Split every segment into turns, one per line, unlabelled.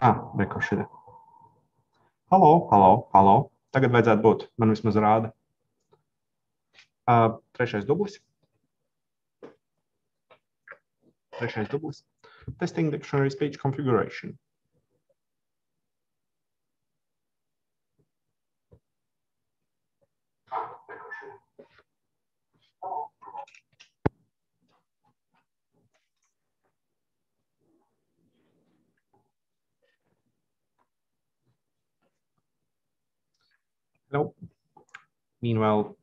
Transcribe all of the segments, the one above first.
Ah, rekurš ir. Halo, halo, halo. Tagad vajadzētu būt. Man vismaz rāda. Uh, trešais dublis. Trešais dublis. Testing dictionary speech configuration. Hello. Meanwhile,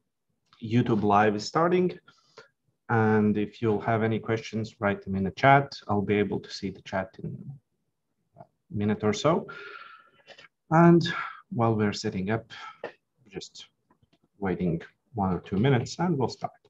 YouTube Live is starting. And if you'll have any questions, write them in the chat. I'll be able to see the chat in a minute or so. And while we're setting up, just waiting one or two minutes and we'll start.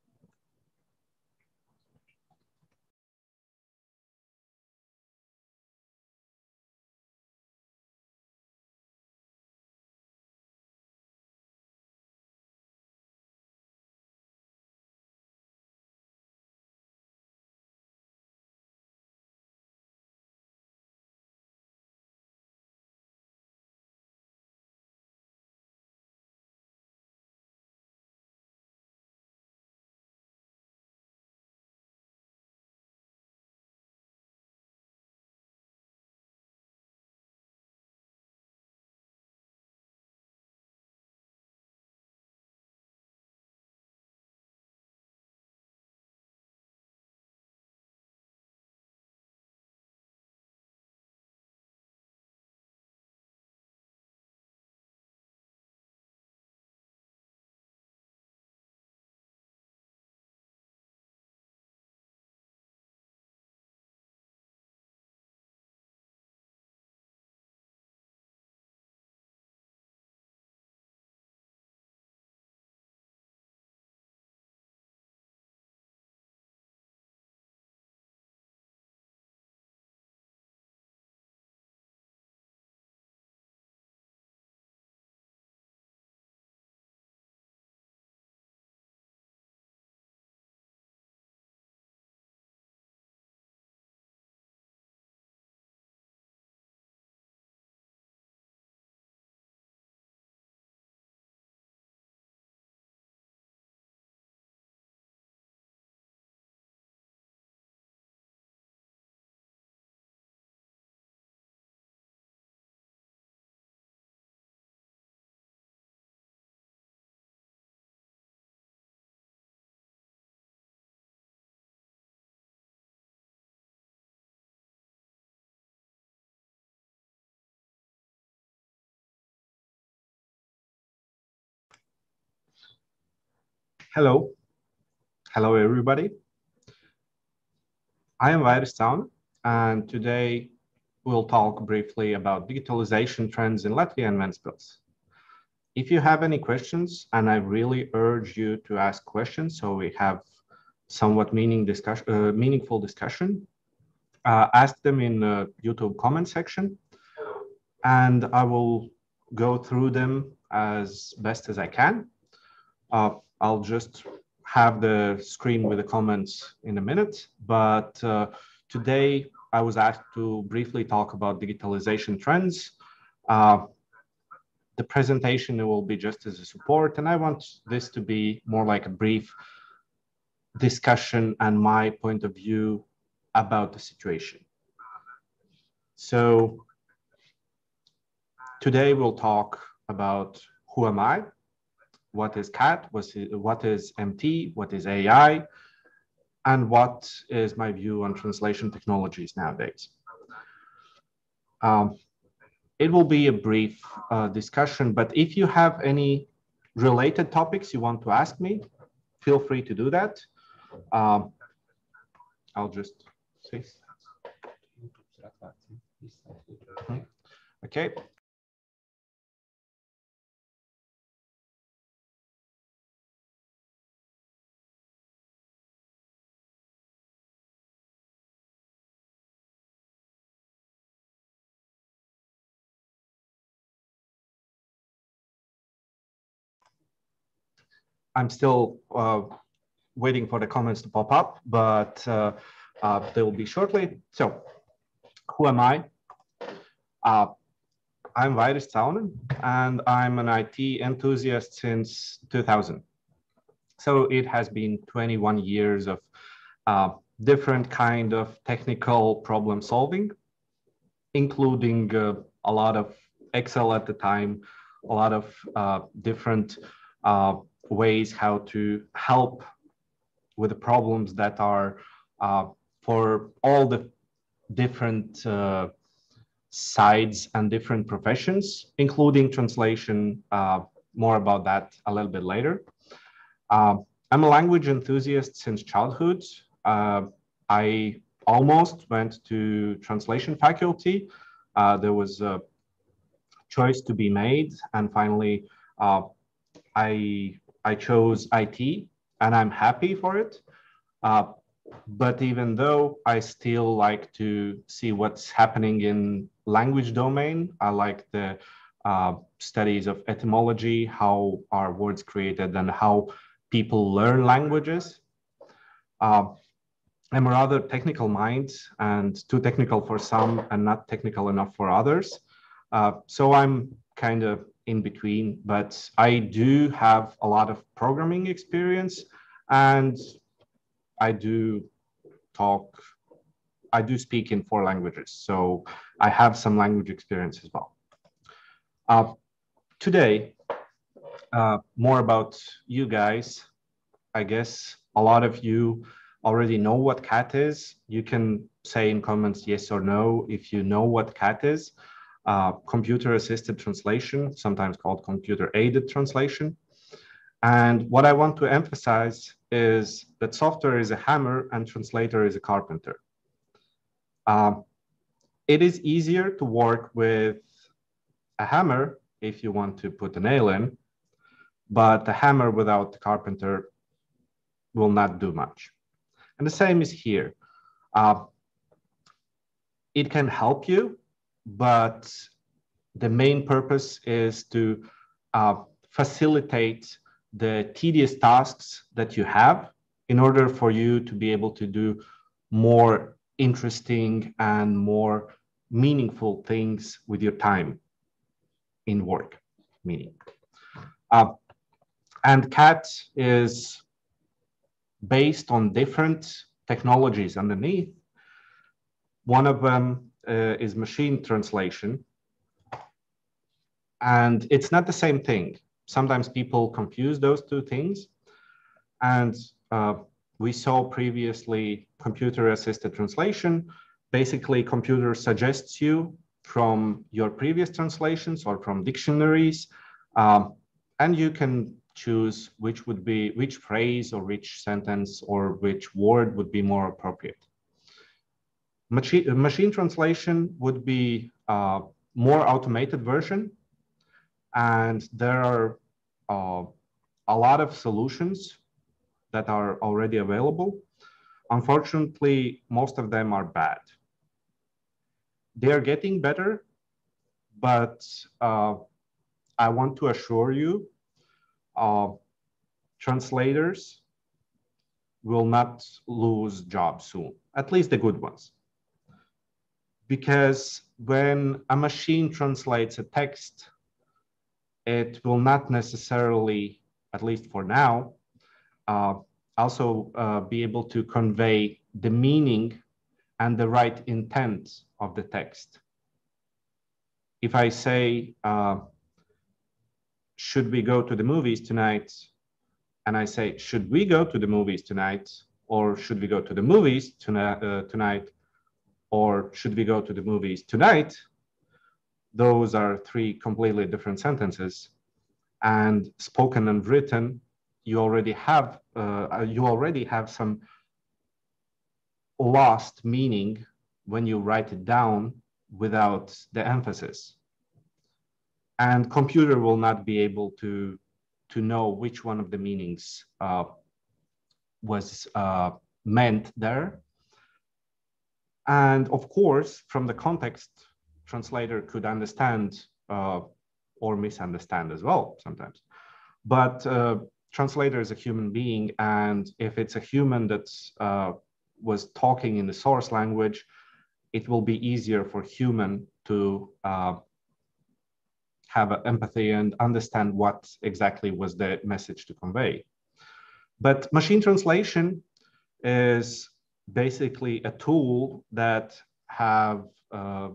Hello. Hello, everybody. I am Vairis and today we'll talk briefly about digitalization trends in Latvia and Ventspils. If you have any questions, and I really urge you to ask questions so we have somewhat meaning discussion, uh, meaningful discussion, uh, ask them in the YouTube comment section, and I will go through them as best as I can. Uh, I'll just have the screen with the comments in a minute, but uh, today I was asked to briefly talk about digitalization trends. Uh, the presentation will be just as a support, and I want this to be more like a brief discussion and my point of view about the situation. So today we'll talk about who am I, what is CAT, what is MT, what is AI, and what is my view on translation technologies nowadays. Um, it will be a brief uh, discussion, but if you have any related topics you want to ask me, feel free to do that. Um, I'll just see. Okay. I'm still uh, waiting for the comments to pop up, but uh, uh, they will be shortly. So, who am I? I'm Vairis Caune, and I'm an IT enthusiast since 2000. So it has been 21 years of uh, different kind of technical problem solving, including uh, a lot of Excel at the time, a lot of uh, different ways how to help with the problems that are uh, for all the different uh, sides and different professions, including translation. Uh, more about that a little bit later. Uh, I'm a language enthusiast since childhood. Uh, I almost went to translation faculty. Uh, there was a choice to be made, and finally, I I chose IT, and I'm happy for it. Uh, but even though I still like to see what's happening in language domain, I like the uh, studies of etymology, how are words created, and how people learn languages. Uh, I'm a rather technical mind and too technical for some and not technical enough for others. Uh, so I'm kind of in between, but I do have a lot of programming experience and I do talk, I do speak in four languages. So I have some language experience as well. Uh, today, uh, more about you guys. I guess a lot of you already know what CAT is. You can say in comments yes or no if you know what CAT is uh, computer assisted translation, sometimes called computer aided translation. And what I want to emphasize is that software is a hammer and translator is a carpenter. Uh, it is easier to work with a hammer if you want to put a nail in, but a hammer without the carpenter will not do much. And the same is here. Uh, it can help you but the main purpose is to uh, facilitate the tedious tasks that you have in order for you to be able to do more interesting and more meaningful things with your time in work, meaning. Uh, and CAT is based on different technologies underneath. One of them uh, is machine translation. And it's not the same thing. Sometimes people confuse those two things. And uh, we saw previously computer assisted translation. Basically, computer suggests you from your previous translations or from dictionaries. Um, and you can choose which would be which phrase or which sentence or which word would be more appropriate. Machine, machine translation would be a more automated version. And there are uh, a lot of solutions that are already available. Unfortunately, most of them are bad. They are getting better, but uh, I want to assure you, uh, translators will not lose jobs soon, at least the good ones because when a machine translates a text, it will not necessarily, at least for now, uh, also uh, be able to convey the meaning and the right intent of the text. If I say, uh, should we go to the movies tonight? And I say, should we go to the movies tonight? Or should we go to the movies tonight? Uh, tonight? Or should we go to the movies tonight? Those are three completely different sentences. And spoken and written, you already have uh, you already have some lost meaning when you write it down without the emphasis. And computer will not be able to to know which one of the meanings uh, was uh, meant there and of course, from the context, translator could understand uh, or misunderstand as well sometimes. But uh, translator is a human being, and if it's a human that uh, was talking in the source language, it will be easier for human to uh, have empathy and understand what exactly was the message to convey. But machine translation is basically a tool that have uh,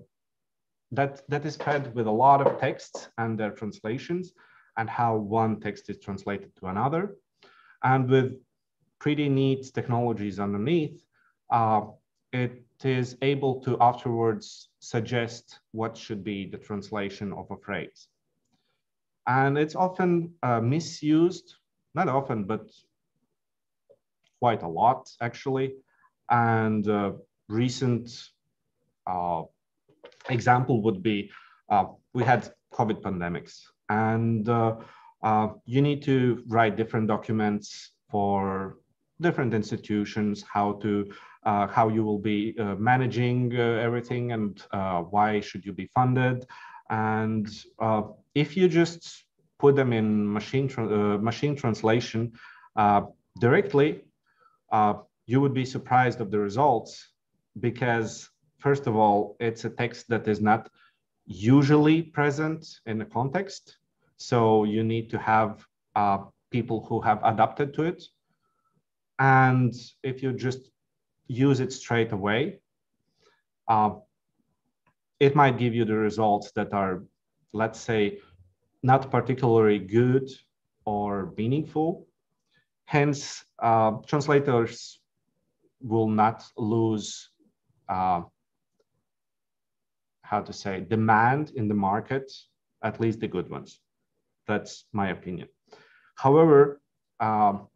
that that is fed with a lot of texts and their translations and how one text is translated to another. And with pretty neat technologies underneath uh, it is able to afterwards suggest what should be the translation of a phrase. And it's often uh, misused not often but quite a lot actually and uh, recent uh, example would be uh, we had COVID pandemics, and uh, uh, you need to write different documents for different institutions, how to uh, how you will be uh, managing uh, everything, and why should you be funded, and if you just put them in machine tra machine translation directly, you would be surprised of the results because first of all, it's a text that is not usually present in the context. So you need to have uh, people who have adapted to it. And if you just use it straight away, uh, it might give you the results that are, let's say, not particularly good or meaningful. Hence, uh, translators will not lose uh, how to say, demand in the market, at least the good ones. That's my opinion. However, um,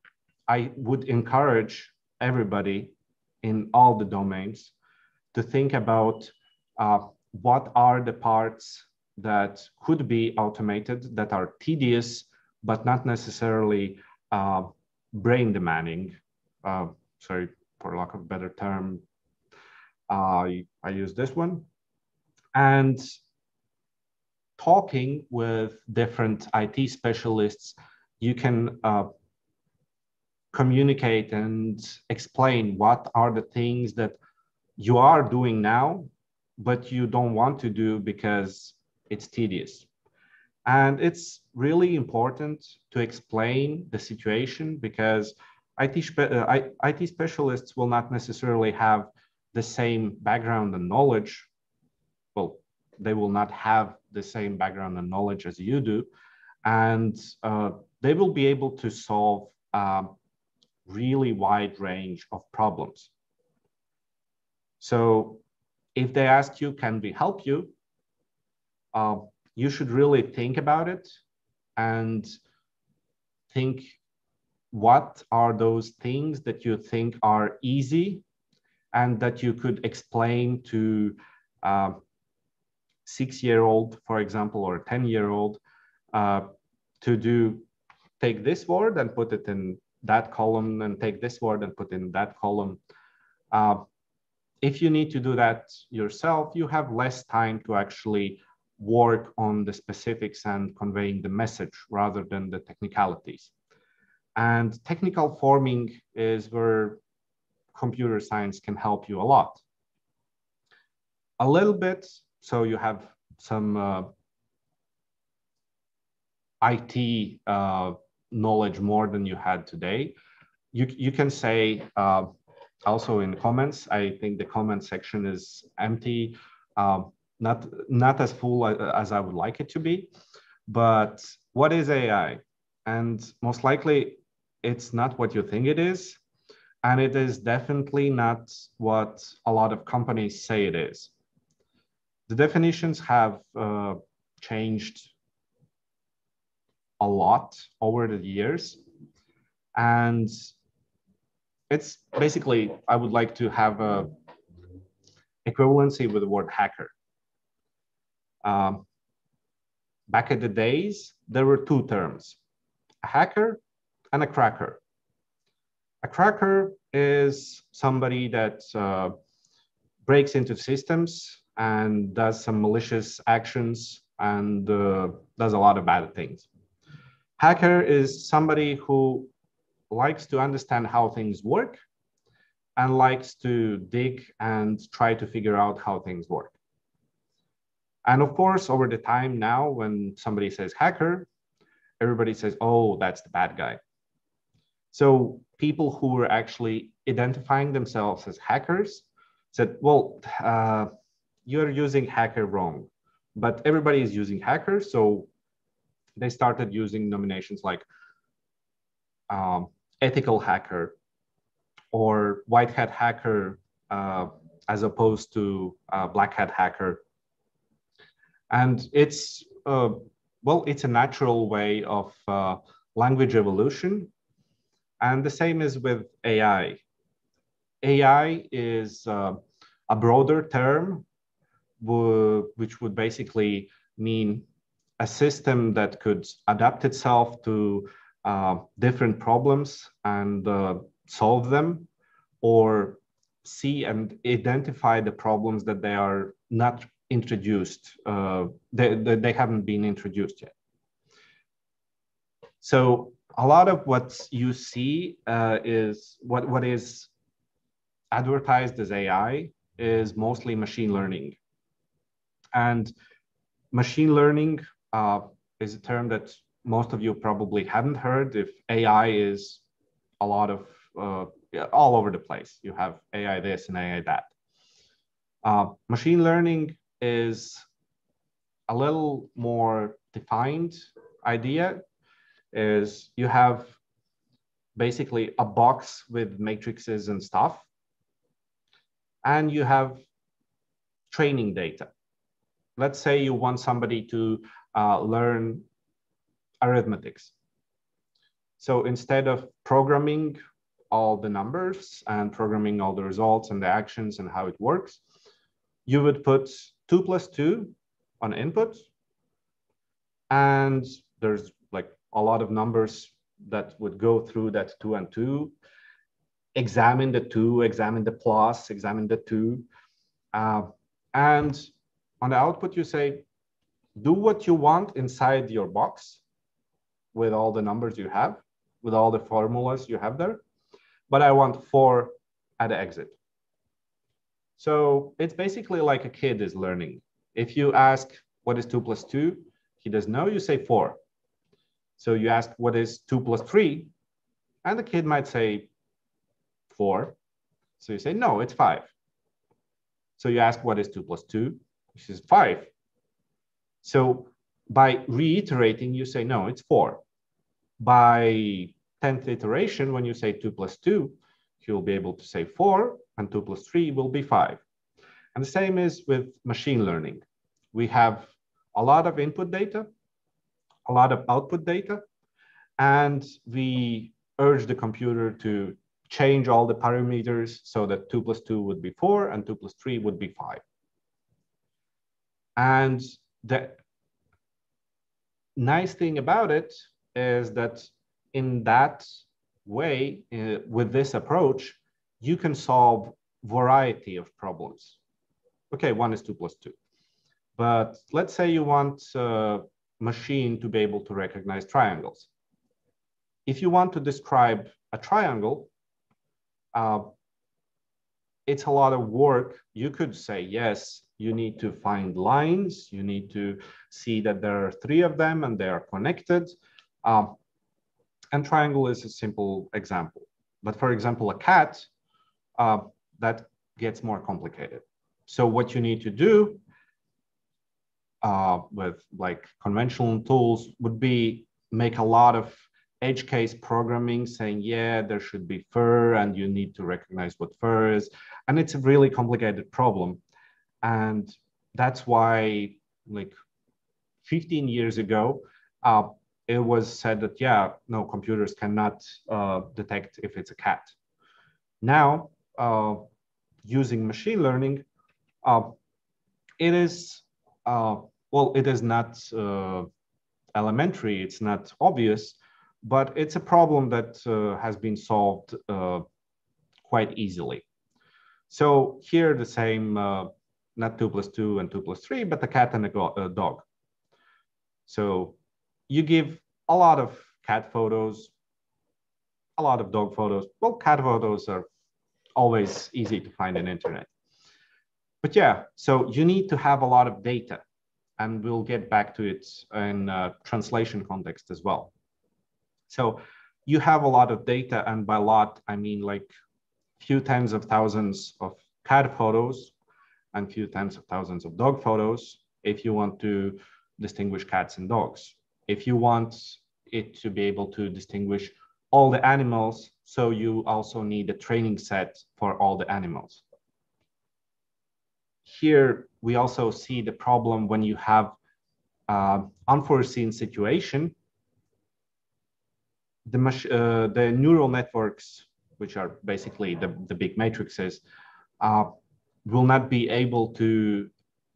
I would encourage everybody in all the domains to think about uh, what are the parts that could be automated that are tedious, but not necessarily uh, brain demanding. Uh, sorry, for lack of a better term, I, I use this one and talking with different IT specialists, you can uh, communicate and explain what are the things that you are doing now, but you don't want to do because it's tedious. And it's really important to explain the situation because IT, spe uh, IT specialists will not necessarily have the same background and knowledge well, they will not have the same background and knowledge as you do. And uh, they will be able to solve a really wide range of problems. So if they ask you, can we help you? Uh, you should really think about it and think what are those things that you think are easy and that you could explain to uh, six year old, for example, or 10 year old uh, to do take this word and put it in that column and take this word and put in that column. Uh, if you need to do that yourself, you have less time to actually work on the specifics and conveying the message rather than the technicalities. And technical forming is where computer science can help you a lot. A little bit so you have some uh, IT uh, knowledge more than you had today. You, you can say uh, also in comments, I think the comment section is empty, uh, not, not as full as I would like it to be, but what is AI? And most likely it's not what you think it is. And it is definitely not what a lot of companies say it is. The definitions have uh, changed a lot over the years. And it's basically, I would like to have a equivalency with the word hacker. Um, back in the days, there were two terms, a hacker and a cracker. A cracker is somebody that uh, breaks into systems and does some malicious actions and uh, does a lot of bad things. Hacker is somebody who likes to understand how things work and likes to dig and try to figure out how things work. And of course, over the time now, when somebody says hacker, everybody says, oh, that's the bad guy. So people who were actually identifying themselves as hackers said, well, uh, you're using hacker wrong, but everybody is using hacker. So they started using nominations like um, ethical hacker or white hat hacker uh, as opposed to uh, black hat hacker. And it's, uh, well, it's a natural way of uh, language evolution. And the same is with AI. AI is uh, a broader term, which would basically mean a system that could adapt itself to uh, different problems and uh, solve them or see and identify the problems that they are not introduced, uh, they, they haven't been introduced yet. So a lot of what you see uh, is what, what is advertised as AI is mostly machine learning. And machine learning uh, is a term that most of you probably haven't heard. If AI is a lot of uh, all over the place, you have AI this and AI that. Uh, machine learning is a little more defined idea. Is you have basically a box with matrices and stuff, and you have training data. Let's say you want somebody to uh, learn arithmetics. So instead of programming all the numbers and programming all the results and the actions and how it works, you would put two plus two on input. And there's a lot of numbers that would go through that two and two, examine the two, examine the plus, examine the two. Uh, and on the output, you say, do what you want inside your box with all the numbers you have, with all the formulas you have there, but I want four at the exit. So it's basically like a kid is learning. If you ask what is two plus two, he doesn't know, you say four. So you ask what is two plus three, and the kid might say four. So you say, no, it's five. So you ask what is two plus two, which is five. So by reiterating, you say, no, it's four. By 10th iteration, when you say two plus two, you'll be able to say four, and two plus three will be five. And the same is with machine learning. We have a lot of input data, a lot of output data, and we urge the computer to change all the parameters so that two plus two would be four and two plus three would be five. And the nice thing about it is that in that way, uh, with this approach, you can solve variety of problems. Okay, one is two plus two. But let's say you want a machine to be able to recognize triangles. If you want to describe a triangle, uh, it's a lot of work. You could say, yes, you need to find lines. You need to see that there are three of them and they are connected. Um, and triangle is a simple example. But for example, a cat, uh, that gets more complicated. So what you need to do uh, with like conventional tools would be make a lot of edge case programming saying, yeah, there should be fur and you need to recognize what fur is. And it's a really complicated problem. And that's why like 15 years ago, uh, it was said that, yeah, no, computers cannot uh, detect if it's a cat. Now, uh, using machine learning, uh, it is, uh, well, it is not uh, elementary, it's not obvious, but it's a problem that uh, has been solved uh, quite easily. So here the same, uh, not two plus two and two plus three, but a cat and a, a dog. So you give a lot of cat photos, a lot of dog photos. Well, cat photos are always easy to find on internet. But yeah, so you need to have a lot of data. And we'll get back to it in uh, translation context as well. So you have a lot of data, and by lot, I mean like few tens of thousands of cat photos and few tens of thousands of dog photos if you want to distinguish cats and dogs. If you want it to be able to distinguish all the animals, so you also need a training set for all the animals. Here, we also see the problem when you have uh, unforeseen situation. The, uh, the neural networks, which are basically the, the big matrices, uh, will not be able to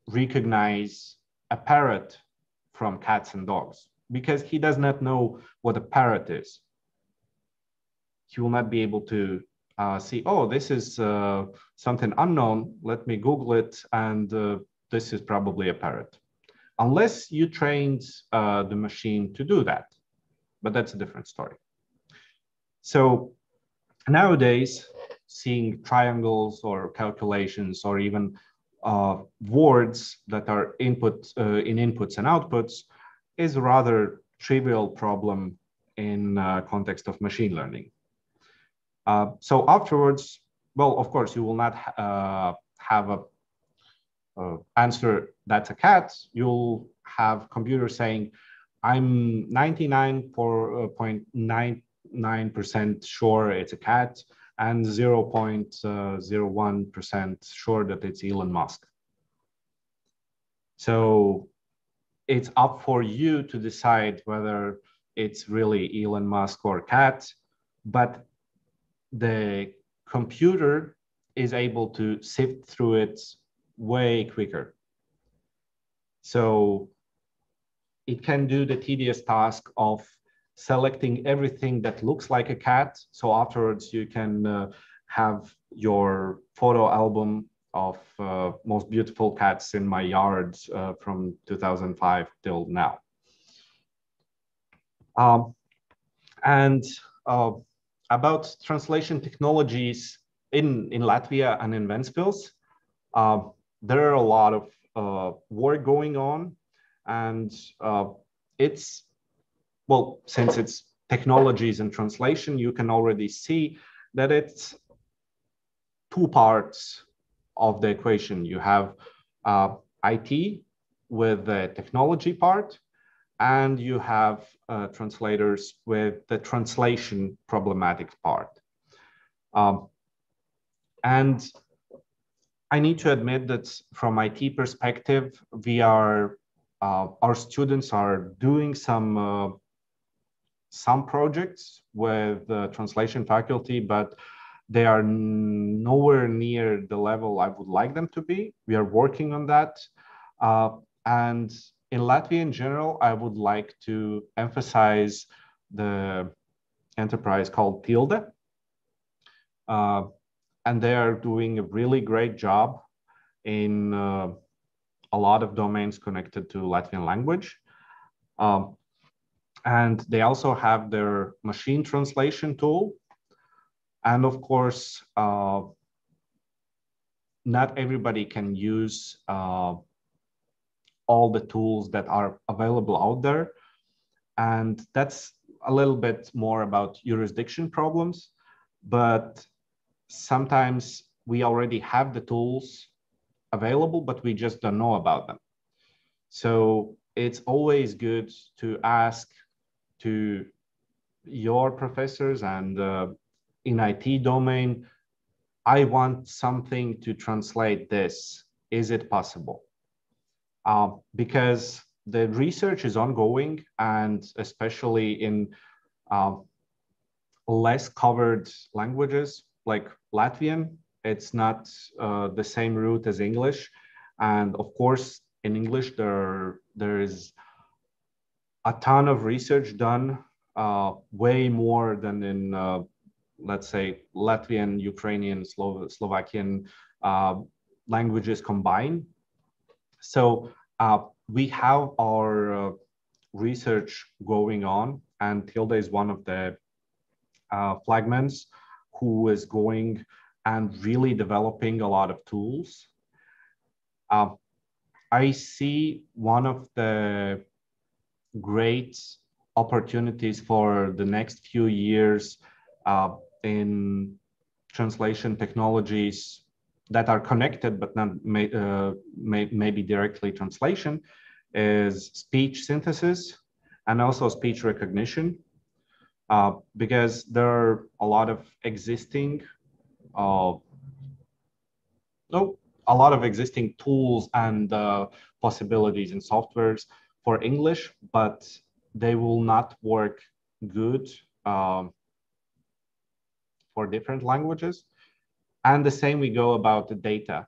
recognize a parrot from cats and dogs because he does not know what a parrot is. He will not be able to uh, see, oh, this is uh, something unknown. Let me Google it. And uh, this is probably a parrot. Unless you trained uh, the machine to do that. But that's a different story. So nowadays, seeing triangles or calculations or even uh, words that are input uh, in inputs and outputs is a rather trivial problem in context of machine learning. Uh, so afterwards, well, of course, you will not uh, have a uh, answer that's a cat. You'll have computer saying, I'm 99.99% sure it's a cat and 0.01% sure that it's Elon Musk. So it's up for you to decide whether it's really Elon Musk or cat, but the computer is able to sift through it way quicker. So it can do the tedious task of selecting everything that looks like a cat. So afterwards you can uh, have your photo album of uh, most beautiful cats in my yard uh, from 2005 till now. Um, and uh, about translation technologies in, in Latvia and in Ventspils, uh, there are a lot of uh, work going on and it's well, since it's technologies and translation, you can already see that it's two parts of the equation. You have uh, IT with the technology part, and you have uh, translators with the translation problematic part. Um, and I need to admit that from IT perspective, we are, uh, our students are doing some uh, some projects with the translation faculty, but they are nowhere near the level I would like them to be. We are working on that. Uh, and in Latvia in general, I would like to emphasize the enterprise called Tilde. Uh, and they are doing a really great job in uh, a lot of domains connected to Latvian language. Um, and they also have their machine translation tool. And of course, uh, not everybody can use uh, all the tools that are available out there. And that's a little bit more about jurisdiction problems, but sometimes we already have the tools available, but we just don't know about them. So it's always good to ask to your professors and uh, in IT domain, I want something to translate this. Is it possible? Uh, because the research is ongoing and especially in uh, less covered languages like Latvian, it's not uh, the same route as English. And of course, in English, there, there is a ton of research done, uh, way more than in, uh, let's say, Latvian, Ukrainian, Slo Slovakian uh, languages combined. So uh, we have our uh, research going on, and Tilde is one of the uh, flagmans who is going and really developing a lot of tools. I see one of the great opportunities for the next few years uh, in translation technologies that are connected but not may, uh, may, maybe directly translation is speech synthesis and also speech recognition uh, because there are a lot of existing uh, no, a lot of existing tools and uh, possibilities in softwares for English, but they will not work good um, for different languages. And the same we go about the data.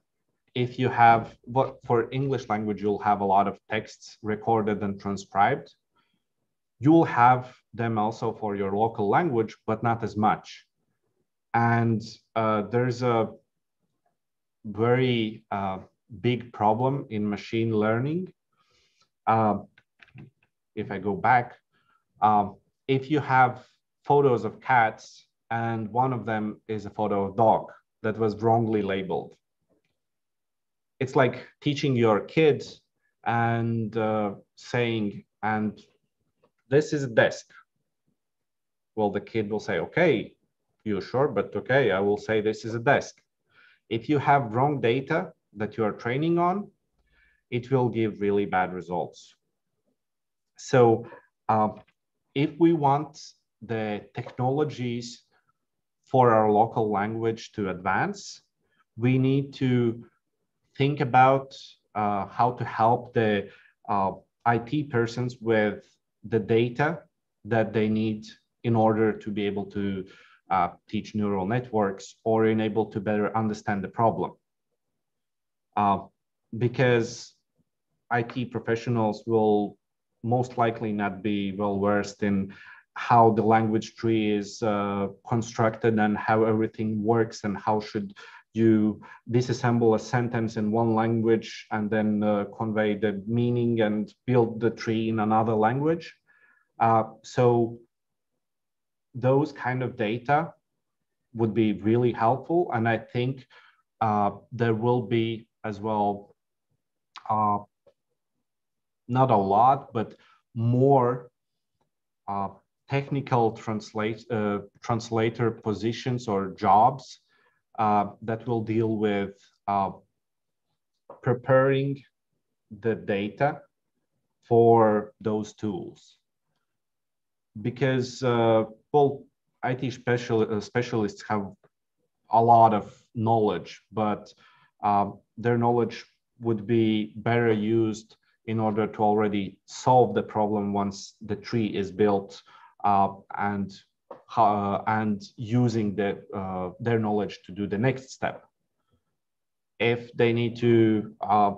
If you have, but for English language, you'll have a lot of texts recorded and transcribed. You will have them also for your local language, but not as much. And uh, there's a very uh, big problem in machine learning. Uh, if I go back, um, if you have photos of cats and one of them is a photo of dog that was wrongly labeled, it's like teaching your kids and uh, saying, and this is a desk. Well, the kid will say, okay, you sure, but okay, I will say this is a desk. If you have wrong data that you are training on, it will give really bad results. So uh, if we want the technologies for our local language to advance, we need to think about uh, how to help the uh, IT persons with the data that they need in order to be able to uh, teach neural networks or enable to better understand the problem. Uh, because IT professionals will most likely not be well versed in how the language tree is uh, constructed and how everything works and how should you disassemble a sentence in one language and then uh, convey the meaning and build the tree in another language. Uh, so those kind of data would be really helpful. And I think uh, there will be as well, uh, not a lot, but more uh, technical translate, uh, translator positions or jobs uh, that will deal with uh, preparing the data for those tools. Because uh, well, IT special, specialists have a lot of knowledge, but their knowledge would be better used in order to already solve the problem once the tree is built and uh, and using the, uh, their knowledge to do the next step. If they need to uh,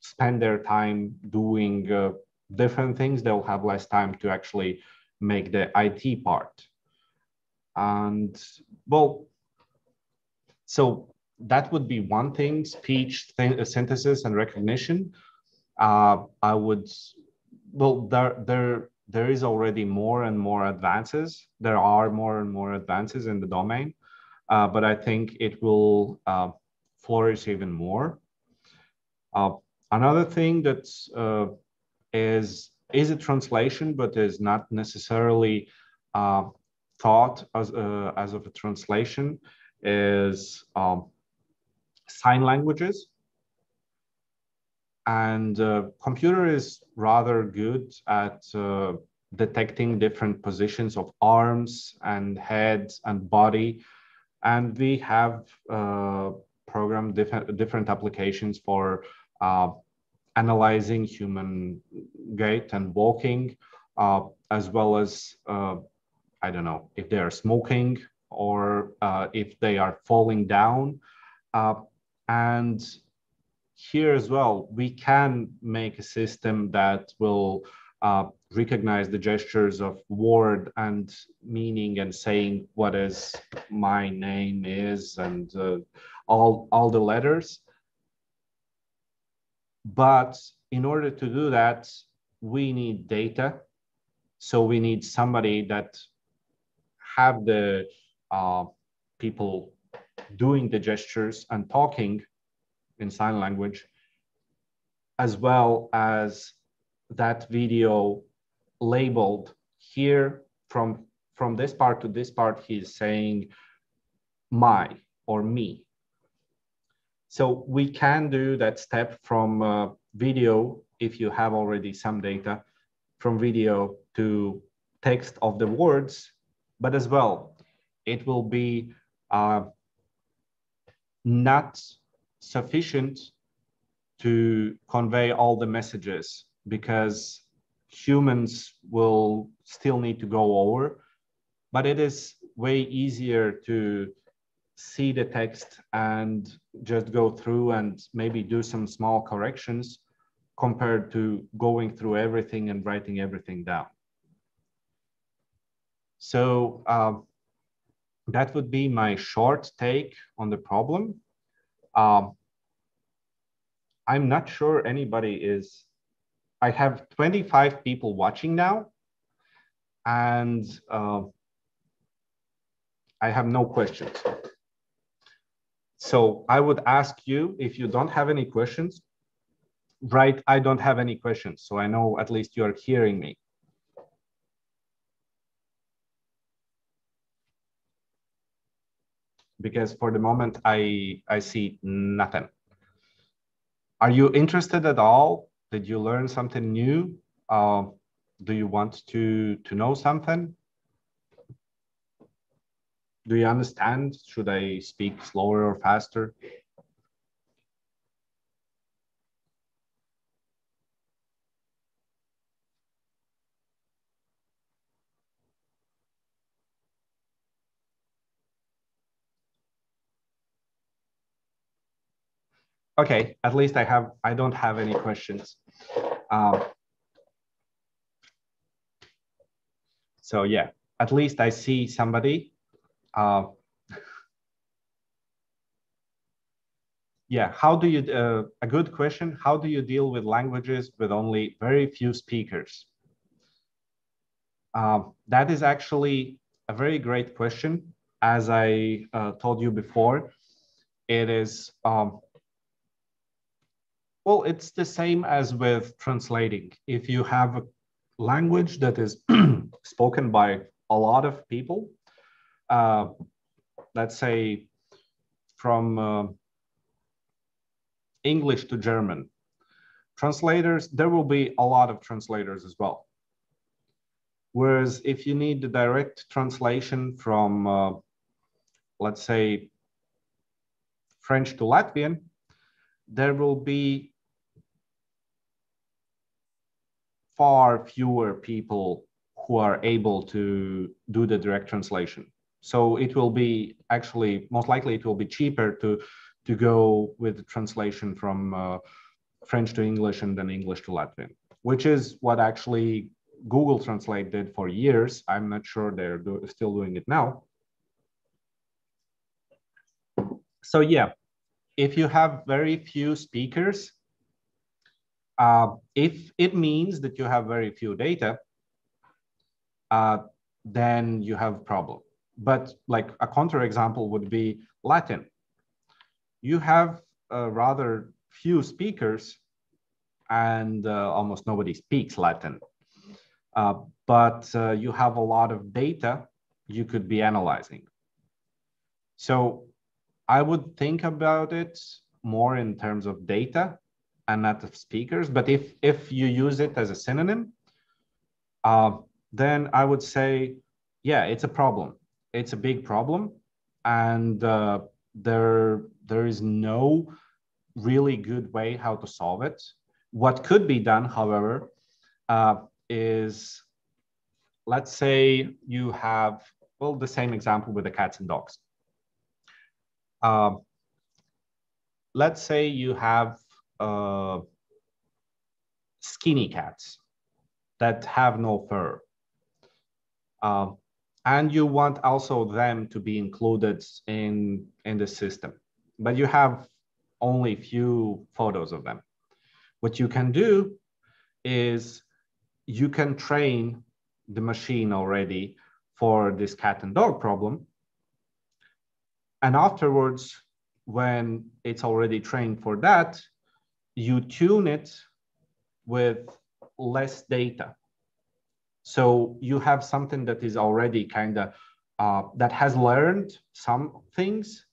spend their time doing uh, different things, they'll have less time to actually make the IT part. And well, so that would be one thing, speech th synthesis and recognition. Uh, I would, well, there, there, there is already more and more advances. There are more and more advances in the domain, uh, but I think it will uh, flourish even more. Uh, another thing that's uh, is is a translation, but is not necessarily uh, thought as, uh, as of a translation, is um, sign languages. And uh, computer is rather good at uh, detecting different positions of arms and heads and body. And we have uh, programmed different, different applications for uh, analyzing human gait and walking, uh, as well as, uh, I don't know, if they are smoking or if they are falling down. And here as well, we can make a system that will uh, recognize the gestures of word and meaning and saying what is my name is and uh, all, all the letters but in order to do that, we need data. So we need somebody that have the uh, people doing the gestures and talking in sign language, as well as that video labeled here from, from this part to this part, he's saying my or me. So we can do that step from uh, video if you have already some data from video to text of the words, but as well, it will be uh, not sufficient to convey all the messages because humans will still need to go over, but it is way easier to see the text and just go through and maybe do some small corrections compared to going through everything and writing everything down. So uh, that would be my short take on the problem. Um, I'm not sure anybody is, I have 25 people watching now and uh, I have no questions. So I would ask you, if you don't have any questions, write, I don't have any questions. So I know at least you're hearing me. Because for the moment, I, I see nothing. Are you interested at all? Did you learn something new? Uh, do you want to, to know something? Do you understand? Should I speak slower or faster? Okay, at least I have, I don't have any questions. Um, so yeah, at least I see somebody uh, yeah, how do you, uh, a good question, how do you deal with languages with only very few speakers? Uh, that is actually a very great question. As I uh, told you before, it is, um, well, it's the same as with translating. If you have a language that is spoken by a lot of people, uh, let's say from uh, English to German, translators, there will be a lot of translators as well. Whereas if you need the direct translation from, uh, let's say, French to Latvian, there will be far fewer people who are able to do the direct translation. So it will be actually, most likely it will be cheaper to, to go with the translation from uh, French to English and then English to Latvian, which is what actually Google Translate did for years. I'm not sure they're do still doing it now. So yeah, if you have very few speakers, uh, if it means that you have very few data, uh, then you have problem. But like a counterexample would be Latin. You have uh, rather few speakers and uh, almost nobody speaks Latin. Uh, but uh, you have a lot of data you could be analyzing. So I would think about it more in terms of data and not of speakers. But if, if you use it as a synonym, uh, then I would say, yeah, it's a problem it's a big problem, and uh, there there is no really good way how to solve it. What could be done, however, uh, is let's say you have well the same example with the cats and dogs. Uh, let's say you have uh, skinny cats that have no fur. Uh, and you want also them to be included in in the system. But you have only a few photos of them. What you can do is you can train the machine already for this cat and dog problem. And afterwards when it's already trained for that, you tune it with less data. So you have something that is already kind of, uh, that has learned some things,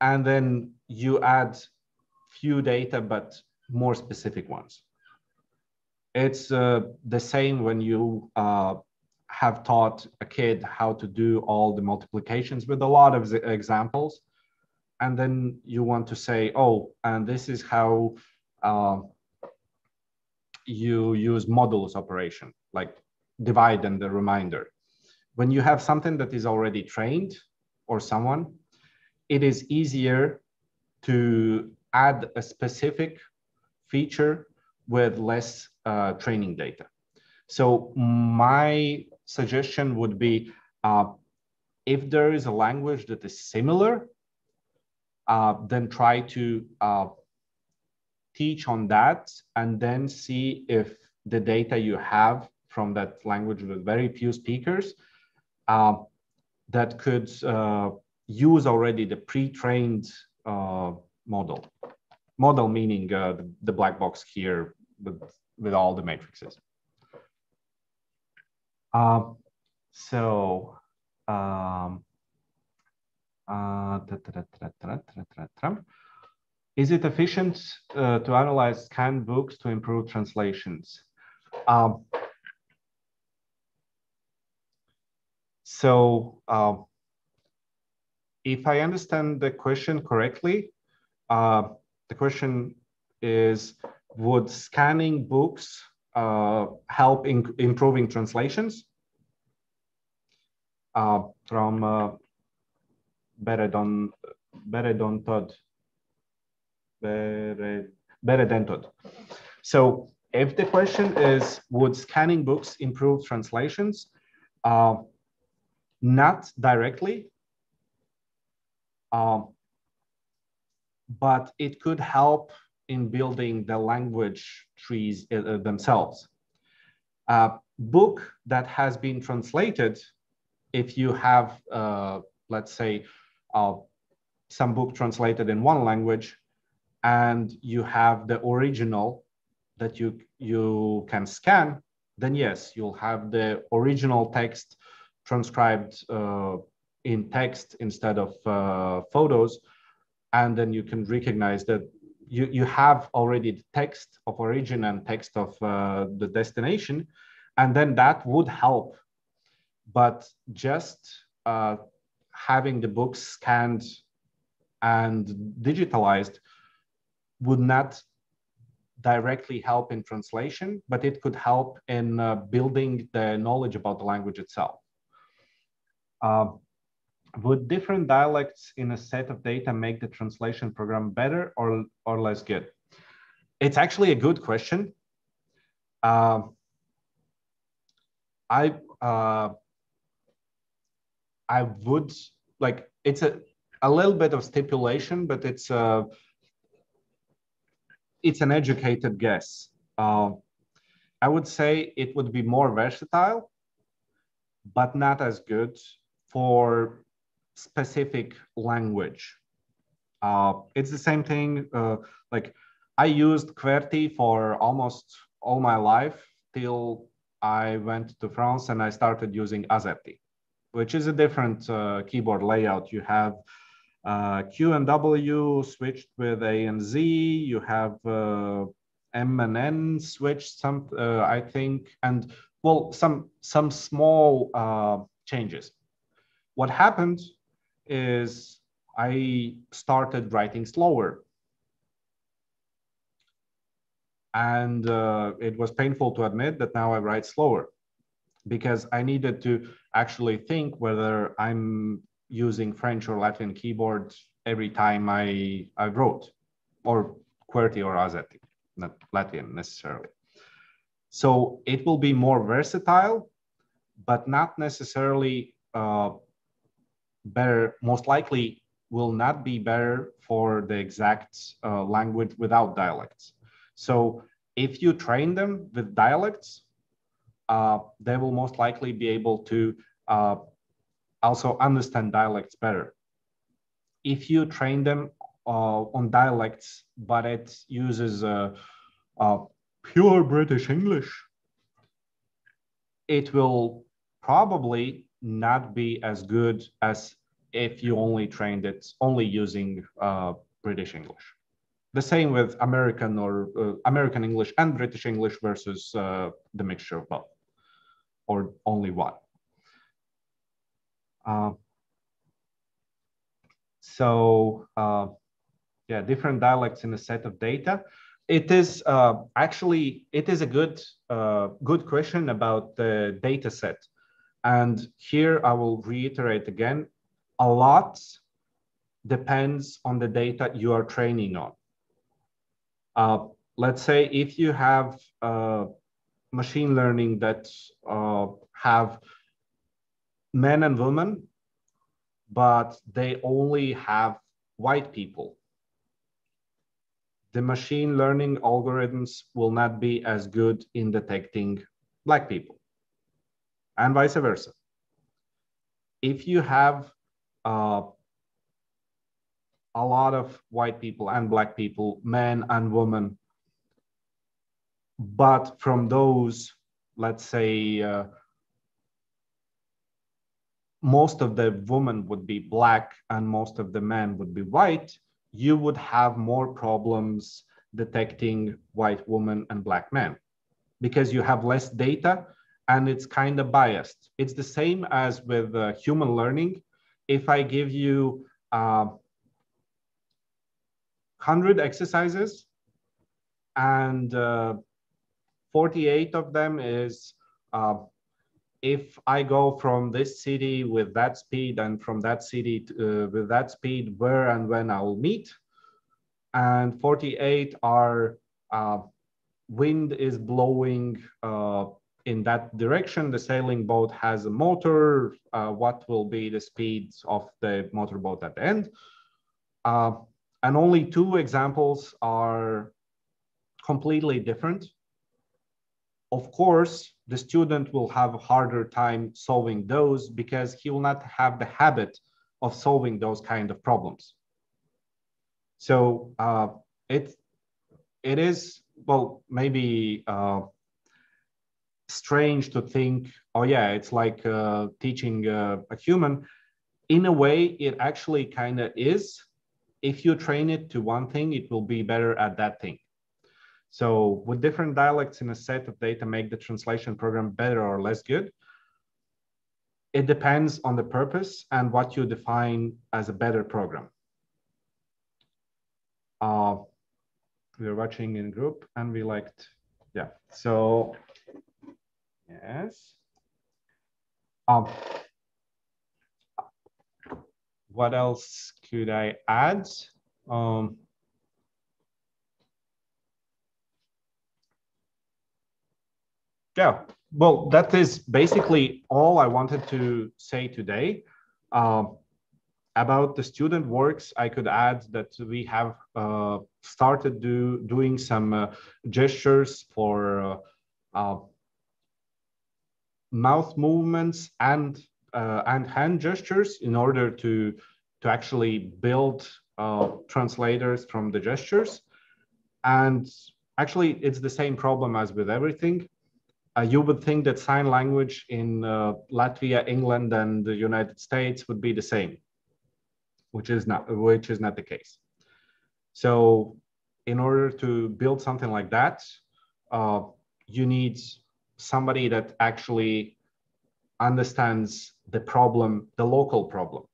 and then you add few data, but more specific ones. It's uh, the same when you uh, have taught a kid how to do all the multiplications with a lot of examples. And then you want to say, oh, and this is how uh, you use modulus operation, like divide and the remainder. When you have something that is already trained or someone, it is easier to add a specific feature with less uh, training data. So my suggestion would be uh, if there is a language that is similar, uh, then try to uh, teach on that and then see if the data you have from that language with very few speakers uh, that could uh, use already the pre-trained uh, model. Model meaning the, the black box here with, with all the matrices. Um, so, um, uh, is it efficient uh, to analyze scanned books to improve translations? Um, so, uh, if I understand the question correctly, uh, the question is, would scanning books uh, help in improving translations uh, from uh, Beredon, Beredon Todd. Beredon Todd. So if the question is, would scanning books improve translations? Uh, not directly, uh, but it could help in building the language trees uh, themselves. A book that has been translated, if you have, uh, let's say, uh, some book translated in one language, and you have the original that you, you can scan, then yes, you'll have the original text transcribed uh, in text instead of uh, photos. And then you can recognize that you, you have already the text of origin and text of uh, the destination, and then that would help. But just uh, having the books scanned and digitalized would not directly help in translation, but it could help in uh, building the knowledge about the language itself. Uh, would different dialects in a set of data make the translation program better or, or less good? It's actually a good question. Uh, I I would like it's a a little bit of stipulation, but it's a uh, it's an educated guess. Uh, I would say it would be more versatile, but not as good for specific language. Uh, it's the same thing. Uh, like I used QWERTY for almost all my life till I went to France and I started using AZERTY, which is a different uh, keyboard layout. You have uh, Q and W switched with A and Z. You have uh, M and N switched some, uh, I think, and well, some some small changes. What happened is I started writing slower. And uh, it was painful to admit that now I write slower because I needed to actually think whether I'm using French or Latin keyboard every time I, I wrote, or QWERTY or AZERTY, not Latin necessarily. So it will be more versatile, but not necessarily uh, better, most likely will not be better for the exact uh, language without dialects. So if you train them with dialects, uh, they will most likely be able to uh, also understand dialects better. If you train them uh, on dialects, but it uses uh, uh, pure British English, it will probably not be as good as if you only trained it only using uh, British English. The same with American or American English and British English versus the mixture of both, or only one. Uh, so uh, yeah, different dialects in a set of data. It is uh, actually, it is a good, uh, good question about the data set. And here I will reiterate again, a lot depends on the data you are training on. Uh, let's say if you have uh, machine learning that uh, have men and women, but they only have white people the machine learning algorithms will not be as good in detecting black people and vice versa. If you have uh, a lot of white people and black people, men and women, but from those, let's say, uh, most of the women would be black and most of the men would be white, you would have more problems detecting white women and black men because you have less data and it's kind of biased. It's the same as with uh, human learning. If I give you uh, 100 exercises and uh, 48 of them is uh, if I go from this city with that speed and from that city to, uh, with that speed, where and when I will meet. And 48 are uh, wind is blowing uh, in that direction. The sailing boat has a motor. Uh, what will be the speed of the motorboat at the end? Uh, and only two examples are completely different. Of course, the student will have a harder time solving those because he will not have the habit of solving those kind of problems. So uh, it, it is, well, maybe uh, strange to think, oh yeah, it's like uh, teaching uh, a human. In a way, it actually kind of is. If you train it to one thing, it will be better at that thing. So would different dialects in a set of data make the translation program better or less good? It depends on the purpose and what you define as a better program. Uh, we are watching in group and we liked, yeah. So, yes. Um, what else could I add? Um, Yeah, well, that is basically all I wanted to say today. Uh, about the student works, I could add that we have uh, started do, doing some uh, gestures for uh, uh, mouth movements and uh, and hand gestures in order to to actually build translators from the gestures. And actually, it's the same problem as with everything uh, you would think that sign language in uh, Latvia, England, and the United States would be the same, which is not which is not the case. So, in order to build something like that, uh, you need somebody that actually understands the problem, the local problem,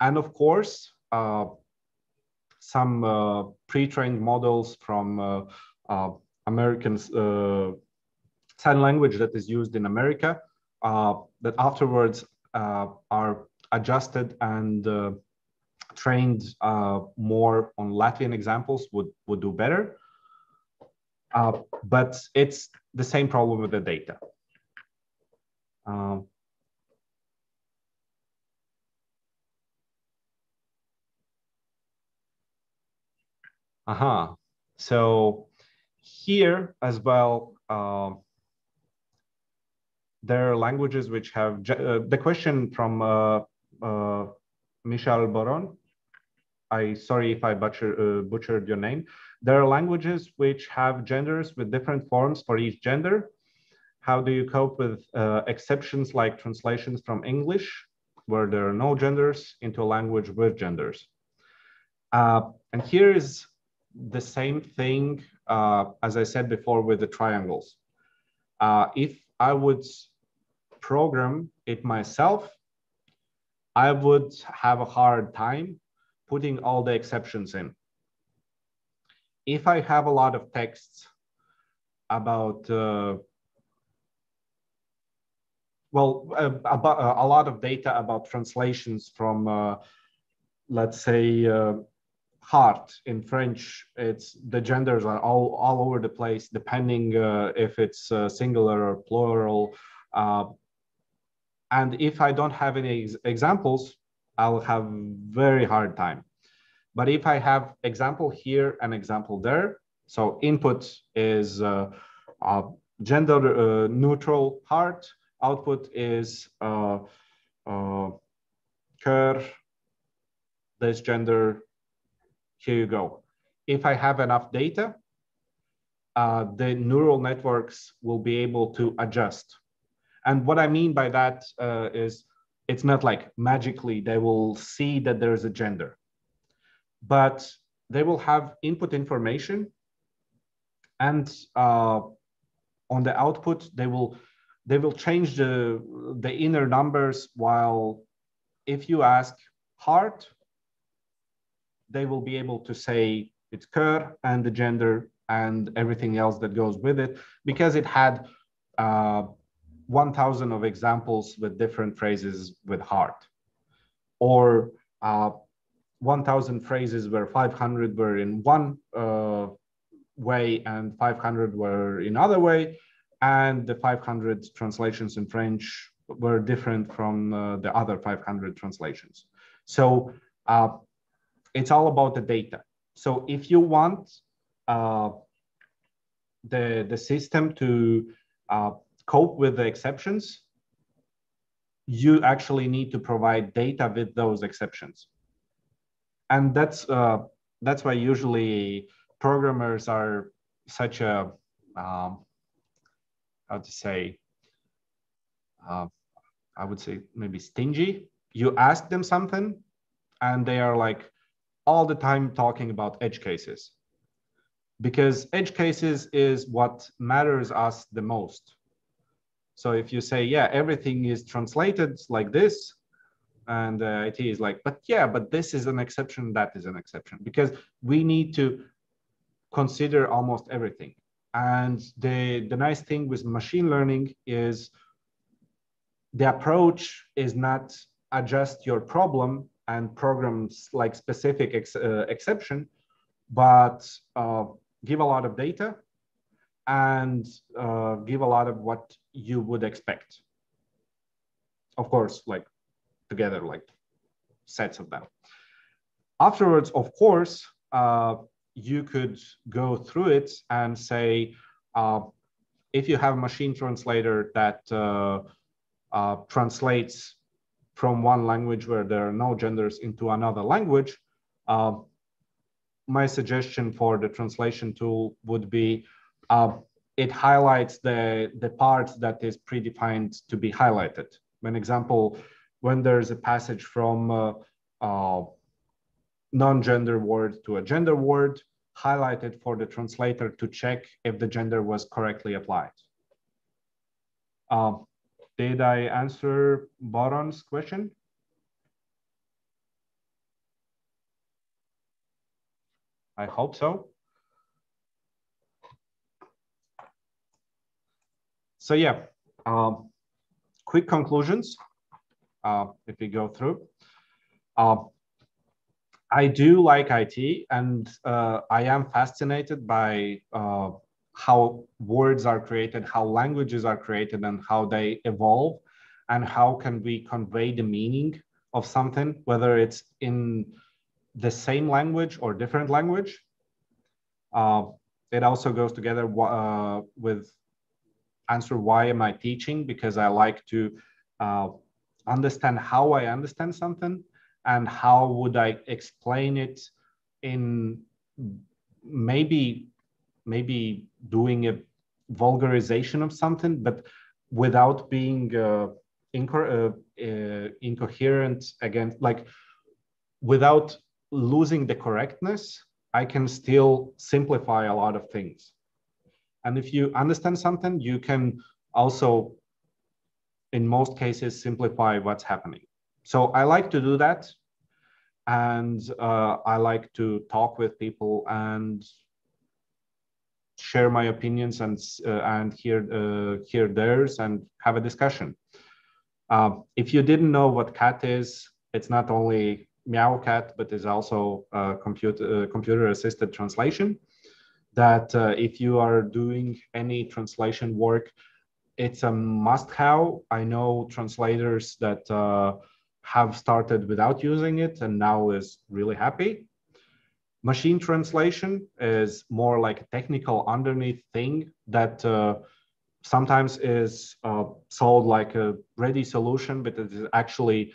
and of course, uh, some uh, pre-trained models from uh, American sign language that is used in America uh, that afterwards uh, are adjusted and uh, trained uh, more on Latvian examples would, would do better. Uh, but it's the same problem with the data. Uh -huh. So here as well, uh, there are languages which have uh, the question from uh, uh, Michel Boron. I sorry if I butcher, butchered your name. There are languages which have genders with different forms for each gender. How do you cope with exceptions like translations from English, where there are no genders, into a language with genders? And here is the same thing uh, as I said before with the triangles. Uh, if I would program it myself, I would have a hard time putting all the exceptions in. If I have a lot of texts about, uh, well, uh, about uh, a lot of data about translations from, uh, let's say, uh, heart in French, it's the genders are all, all over the place, depending uh, if it's singular or plural. And if I don't have any ex examples, I'll have very hard time. But if I have example here and example there, so input is uh, uh, gender uh, neutral heart, output is uh, uh, cœur, this gender, here you go. If I have enough data, uh, the neural networks will be able to adjust and what I mean by that uh, is it's not like magically they will see that there's a gender, but they will have input information and uh, on the output, they will they will change the, the inner numbers while if you ask heart, they will be able to say it's cœur and the gender and everything else that goes with it because it had uh, 1,000 of examples with different phrases with heart, or uh, 1,000 phrases where 500 were in one uh, way and 500 were in other way, and the 500 translations in French were different from uh, the other 500 translations. So uh, it's all about the data. So if you want uh, the, the system to uh, cope with the exceptions, you actually need to provide data with those exceptions. And that's, uh, that's why usually programmers are such a, um, how to say, uh, I would say maybe stingy. You ask them something and they are like all the time talking about edge cases because edge cases is what matters us the most so if you say, yeah, everything is translated like this, and uh, IT is like, but yeah, but this is an exception, that is an exception, because we need to consider almost everything. And the, the nice thing with machine learning is the approach is not adjust your problem and programs like specific ex, uh, exception, but uh, give a lot of data and uh, give a lot of what you would expect. Of course, like together, like sets of them. Afterwards, of course, uh, you could go through it and say, uh, if you have a machine translator that uh, uh translates from one language where there are no genders into another language, uh, my suggestion for the translation tool would be uh, it highlights the, the parts that is predefined to be highlighted. An example, when there's a passage from uh, uh, non-gender word to a gender word, highlighted for the translator to check if the gender was correctly applied. Uh, did I answer Baron's question? I hope so. So yeah, um, quick conclusions, uh, if we go through. Uh, I do like IT and uh, I am fascinated by uh, how words are created, how languages are created and how they evolve and how can we convey the meaning of something, whether it's in the same language or different language. Uh, it also goes together uh, with answer why am I teaching? Because I like to uh, understand how I understand something and how would I explain it in maybe maybe doing a vulgarization of something, but without being uh, inco- uh, uh, incoherent against like without losing the correctness i can still simplify a lot of things and if you understand something you can also in most cases simplify what's happening. So i like to do that. And uh, i like to talk with people and share my opinions and uh, and hear uh, hear theirs and have a discussion. Uh, if you didn't know what cat is it's not only meowcat but it's also computer computer assisted translation that uh, if you are doing any translation work, it's a must have. I know translators that uh, have started without using it and now is really happy. Machine translation is more like a technical underneath thing that uh, sometimes is uh, sold like a ready solution, but it is actually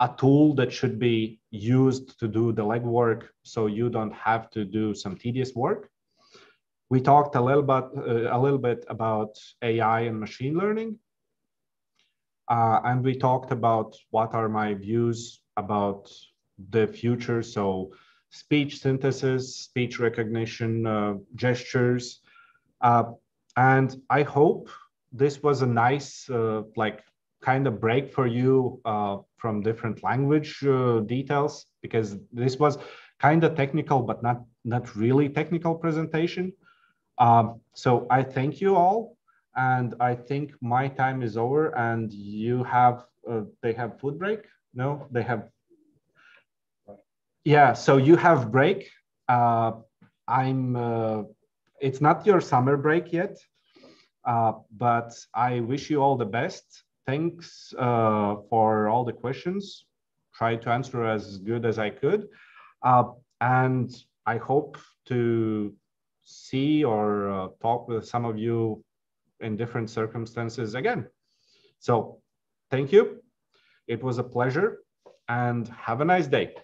a tool that should be used to do the legwork so you don't have to do some tedious work we talked a little bit, uh, a little bit about AI and machine learning. Uh, and we talked about what are my views about the future. So speech synthesis, speech recognition, uh, gestures. Uh, and I hope this was a nice, uh, like kind of break for you uh, from different language details, because this was kind of technical, but not, not really technical presentation. Um, so I thank you all, and I think my time is over. And you have uh, they have food break? No, they have. Yeah, so you have break. Uh, I'm. Uh, it's not your summer break yet, uh, but I wish you all the best. Thanks uh, for all the questions. Try to answer as good as I could, uh, and I hope to see or uh, talk with some of you in different circumstances again. So thank you. It was a pleasure and have a nice day.